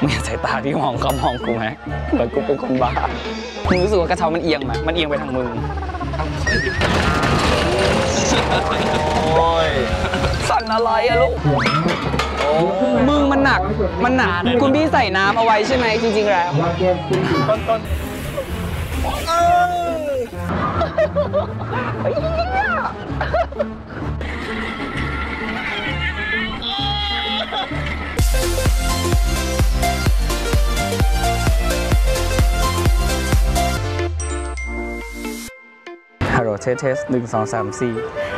มึงเห็นสายตาที่มองเขามองกูไหมเหมือนกูเป็นคนบ้ามึงรู้สึกว่ากระเช้ามันเอียงไหมมันเอียงไปทางมึงโอ้ยสั่นอะไรอะลูกมึงมันหนักมันหนักคุณพี่ใส่น้ำเอาไว้ใช่ไหมจริง ๆ แล้วต้นต้น สเทสหนึ่งสองสามสี่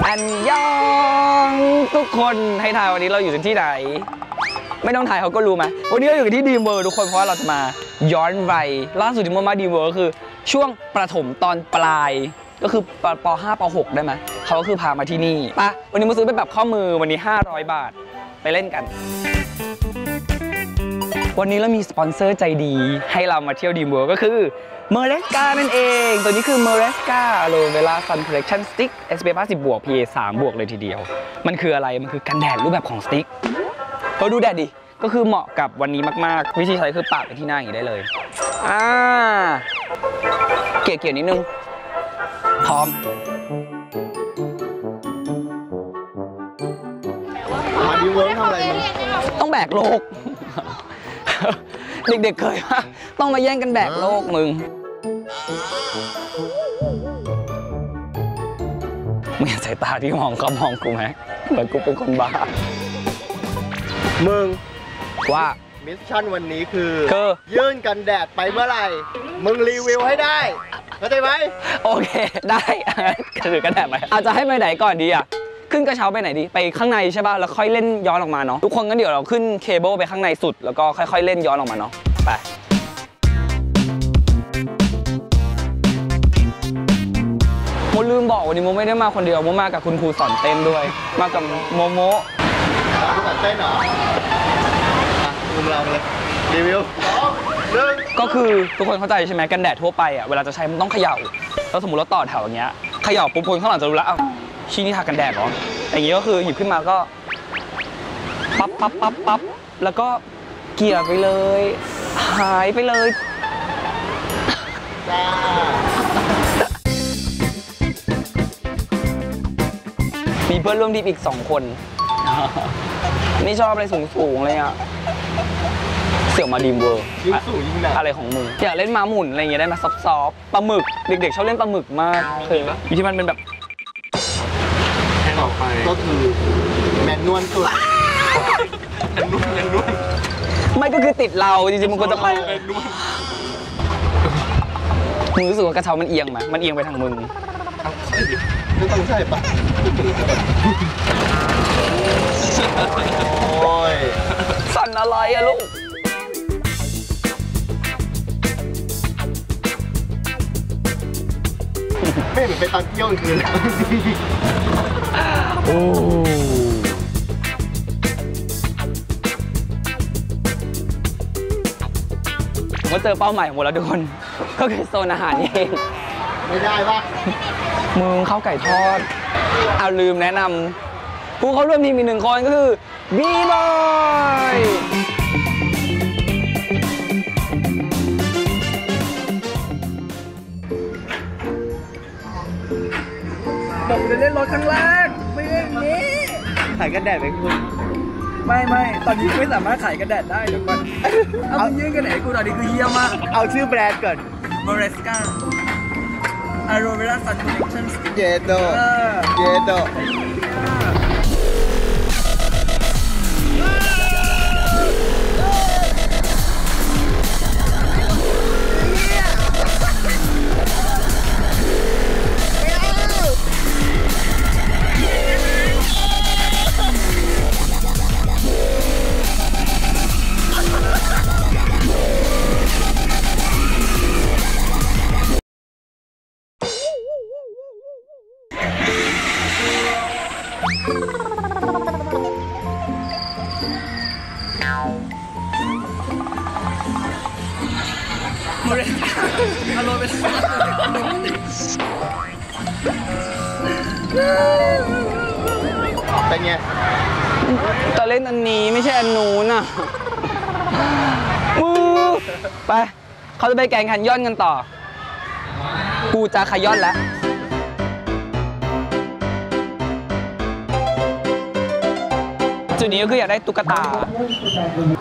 안녕 ทุกคนให้ทายวันนี้เราอยู่ที่ไหน ไม่ต้องทายเขาก็รู้ไหมวันนี้เราอยู่ที่ Dream World ทุกคนเพราะว่าเราจะมาย้อนวัยล่าสุดที่มา Dream World ก็คือช่วงประถมตอนปลายก็คือป5ป6ได้ไหมเขาก็คือพามาที่นี่ปะวันนี้มาซื้อเป็นแบบข้อมือวันนี้ 500 บาทไปเล่นกัน วันนี้เรามีสปอนเซอร์ใจดีให้เรามาเที่ยว Dream World ก็คือMerrezca นั่นเอง ตัวนี้คือ Merrezca Aloe Vera Sun Protection Stick SPF 50บวก PA 3บวกเลยทีเดียว มันคืออะไร มันคือกันแดดรูปแบบของ stick เราดูแดดดิ ก็คือเหมาะกับวันนี้มากๆ วิธีใช้คือปาดไปที่หน้าอย่างนี้ได้เลย อ่า เกลี่ยๆนิดนึง พร้อมมา Dream World ทำอะไรมึงต้องแบกโลก เด็กๆเคยว่าต้องมาแย่งกันแบกโลกมึงมึงเห็นสายตาที่มองเขามองกูไหมเหมือนกูเป็นคนบ้า มึงว่ามิชชั่นวันนี้คือคือยื่นกันแดดไปเมื่อไหร่ มึงรีวิวให้ได้เข้าใจไหมโอเค ได้ถือกันแดดไหมอาจจะให้ไปไหนก่อนดีอะ ขึ้นกระเช้าไปไหนดี ไปข้างในใช่ป่ะ แล้วค่อยเล่นย้อนออกมาเนาะ ทุกคนงั้นเดี๋ยวเราขึ้นเคเบิลไปข้างในสุด แล้วก็ค่อยๆเล่นย้อนออกมาเนาะ ไปโมลืมบอกวันนี้โมไม่ได้มาคนเดียวโมมากับคุณครูสอนเต้นด้วย มากับโมโมเราจะเต้นเหรออะมึงเราเลยรีวิวสองหนึ่งก็คือทุกคนเข้าใจใช่ไหมกันแดดทั่วไปอะเวลาจะใช้มันต้องเขย่า แล้วสมมติเราต่อแถวอย่างเงี้ยเขย่าปุ๊บคนข้างหลังจะรู้แล้ว อ้าวชี้นี่ทากันแดดเหรออย่างงี้ก็คือหยิบขึ้นมาก็ปั๊บปั๊บปั๊บปั๊บแล้วก็เกลี่ยไปเลย หายไปเลยจ้ามีเพื่อนร่วมทริปอีกสองคนนี่ชอบอะไรสูงๆเลยอะ เสี่ยวมาดีมเวอร์ยิ่งสูงยิ่งหนักอะไรของมึง อยากเล่นม้าหมุนอะไรอย่างเงี้ยได้ไหมซอฟต์ๆปลาหมึก เด็กๆชอบเล่นปลาหมึกมาก เคยปะอยู่ที่มันเป็นแบบ ต่อไปก็คือแมนนวลสุดแมนนวลแมนนวลไม่ก็คือติดเราจริงๆมันควรจะไปแมนนวลมึงรู้สึกว่ากระเช้ามันเอียงไหมมันเอียงไปทางมึงไม่ต้องใช่ปะโอ้ยสั่นอะไรอะลูกไม่เหมือนไปตอนเที่ยวกลางคืนแล้วโอ้ผมก็เจอเป้าหมายของหมดแล้วทุกคน ก็คือโซนอาหารนี่เอง ไม่ได้ปะมึงข้าวไก่ทอด เอาลืมแนะนำผู้เข้าร่วมทีมอีกหนึ่งคนก็คือบีบอยผมจะเล่นรถครั้งแรก ถ่ายกันแดดไหมคุณไม่ไม่ตอนนี้ไม่สามารถขายกระแดดได้เดี๋ยวก่อนเอามึงยื่นกันไหนกูตอนนี้คือเยี่ยมมากเอาชื่อแบรนด์ก่อน m o r e s c a a r o v e r a Sun Collection เยโดเออ เยโเอารมณ์เป็นเป็นไงตอนเล่นอันนี้ไม่ใช่อันนู้นอะมูไป เขาจะไปแกงขันยอนกันต่อ กูจะขย่อนแล้ว จุดนี้ก็คืออยากได้ตุ๊กตา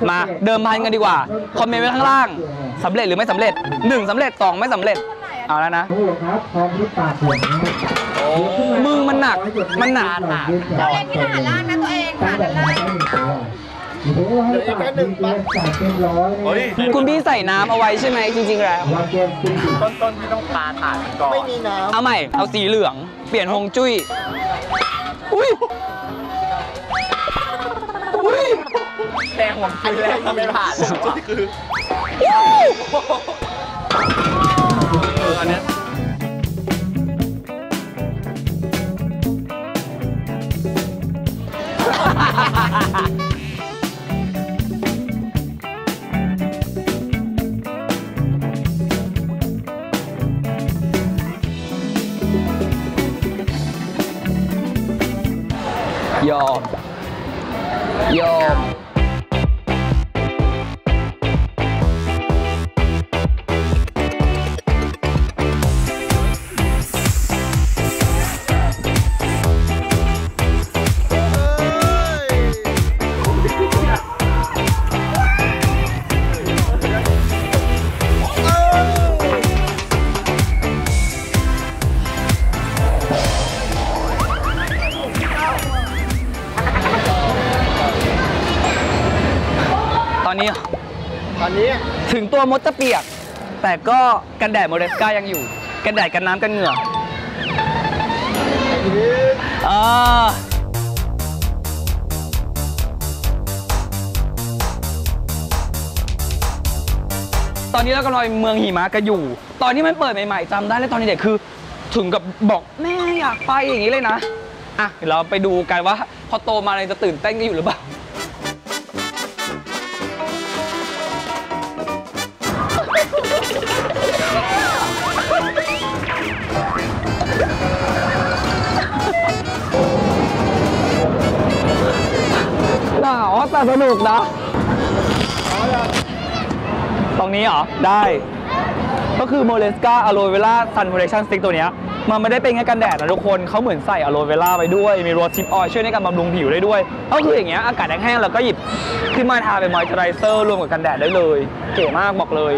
มาเดิมพันกันดีกว่า คอมเมนต์ไว้ข้างล่างสำเร็จหรือไม่สำเร็จหนึ่งสำเร็จสองไม่สำเร็จ เอาแล้วนะนี่ครับพร้อมที่ปากผมนะครับมือมันหนักมันหนักเราเรียนที่ทหารล่างนะตัวเองทตั้งหารแต่ล่างให้หนึ่งตัวเดี๋ยวให้ปากเป็นเกมจ่ายเต็มร้อยเฮ้ยคุณพี่ใส่น้ำเอาไว้ใช่ไหมจริงๆแล้ววันเกมสี่ต้นต้นที่ต้องปาถ่านก่อนไม่มีน้เอาใหม่เอาสีเหลือง เปลี่ยนฮวงจุ้ยอุ้ยอุ้ย แต่ห่วงอันแรกที่ไม่ผ่านคืออันเนี้ยยอม ย อมตอนนี้ ตอนนี้ถึงตัวมดจะเปียก แต่ก็กันแดดโมเดสกายังอยู่ กันแดดกันน้ำกันเหงื่ออ่าตอนนี้เรากำลังไปเมืองหิมะกันอยู่ ตอนนี้มันเปิดใหม่ๆจำได้เลยตอนเด็กๆคือ ถึงกับบอกแม่อยากไปอย่างนี้เลยนะ อะเดี๋ยวเราไปดูกันว่า พอโตมาอะไรจะตื่นเต้นกันอยู่หรือเปล่า แต่สนุกนะ ตรงนี้เหรอ ได้ ก็คือโมเลสกาอะโลเวล่าซันโพเ e ชั่นสติ๊กตัวเนี้ยมันไม่ได้เป็นแค่กันแดดนะทุกคนเขาเหมือนใส่อะโลเวล่าไปด้วย มี rosehip oil ช่วยในการบำรุงผิวได้ด้วย ก็คืออย่างเงี้ยอากาศแห้งๆเราก็หยิบขึ้นมาทาเป็นมอยเจอไรเซอร์รวมกับกันแดดได้เลย เก๋มากบอกเลย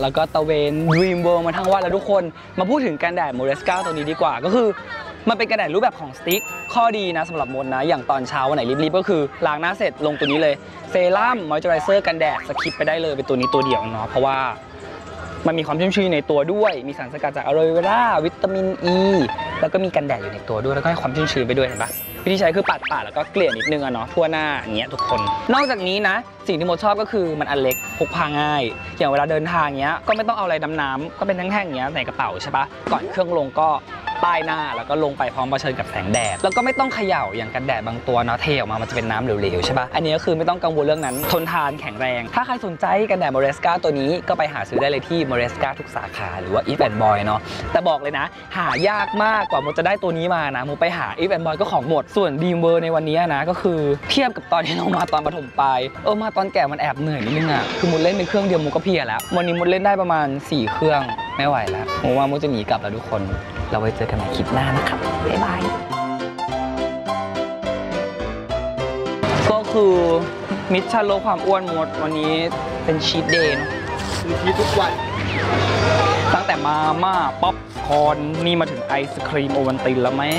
แล้วก็ตระเวน Dream World มาทั้งวันแล้วทุกคนมาพูดถึงกันแดด Merrezca ตัวนี้ดีกว่าก็คือมันเป็นกันแดดรูปแบบของ stick ข้อดีนะสำหรับโมนะ อย่างตอนเช้าวันไหนรีบๆก็คือล้างหน้าเสร็จลงตัวนี้เลย เซรั่มมอยเจอไรเซอร์กันแดด skip ไปได้เลยเป็นตัวนี้ตัวเดียวเนาะเพราะว่ามันมีความชุ่มชื้นในตัวด้วย มีสารสกัดจากอะโลเวราวิตามินอ e, ีแล้วก็มีกันแดดอยู่ในตัวด้วยแล้วก็ให้ความชุ่มชื้นไปด้วยเห็นปะ วิธีใช้คือปัดปาดแล้วก็เกลี่ยิดนึงอะเนาะทั่วหน้าอย่างเงี้ยทุกคน นอกจากนี้นะ สิ่งที่โมชอบก็คือมันอันเล็กพกพาง่าย อย่างเวลาเดินทางเงี้ยก็ไม่ต้องเอาอะไรดำน้ำก็เป็นแท่งๆอย่างเงี้ยใส่กระเป๋าใช่ปะก่อนเครื่องลงก็ป้ายหน้าแล้วก็ลงไปพร้อมเผชิญกับแสงแดด แล้วก็ไม่ต้องเขย่าอย่างกันแดดบางตัวเนาะเทออกมามันจะเป็นน้ำเหลวๆใช่ปะอันนี้ก็คือไม่ต้องกังวลเรื่องนั้นทนทานแข็งแรง ถ้าใครสนใจกันแดดโมเรสกาตัวนี้ก็ไปหาซื้อได้เลยที่โมเรสกาทุกสาขาหรือว่า If and Boy เนาะแต่บอกเลยนะ หายากมากกว่าโมจะได้ตัวนี้มานะโมไปหา If and Boy ก็ของหมดส่วน Dream World ในวันนี้นะก็คือเทียบกับตอนที่เรามาตอนประถมปลายเออมาตอนแก่มันแอบเหนื่อยนิดนึงอะคือโมเล่นเป็นเครื่องเดียวโมก็เพลียแล้ววันนี้โมเล่นได้ประมาณ 4 เครื่องไม่ไหวแล้วโมว่าโมจะหนีกลับแล้วทุกคน เราไว้เจอกันใหม่คลิปหน้านะครับบ๊ายบายก็คือ mission ลดความอ้วนหมดวันนี้เป็น cheat day กู cheat ทุกวัน ตั้งแต่มาม่าป๊อปคอร์นนี่มาถึงไอศครีมโอวัลตินแล้วแม่